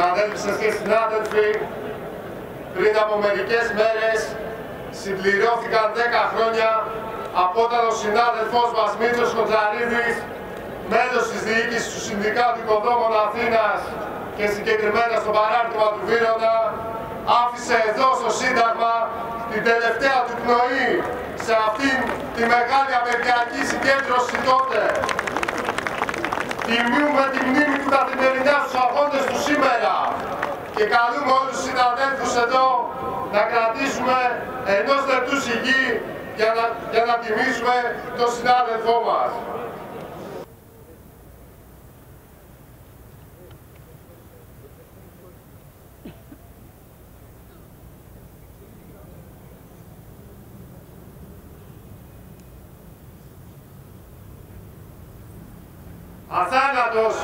Συναδέλφισες και συνάδελφοι, πριν από μερικές μέρες συμπληρώθηκαν 10 χρόνια από όταν ο συνάδελφός μας Μήτρος Κοντζαρίδης, μέλος της διοίκησης του Συνδικάτου Οικοδόμων Αθήνας και συγκεκριμένα στο παράρτημα του Βύρονα, άφησε εδώ στο Σύνταγμα την τελευταία του πνοή σε αυτήν τη μεγάλη απαιδιακή συγκέντρωση τότε. Τιμούμε τη μνήμη του καθημερινά στους αγώνες του σήμερα και καλούμε όλους τους συναδέλφους εδώ να κρατήσουμε ενός λεπτούς σιγή για να, για να τιμήσουμε τον συνάδελφό μας. Αθάνατος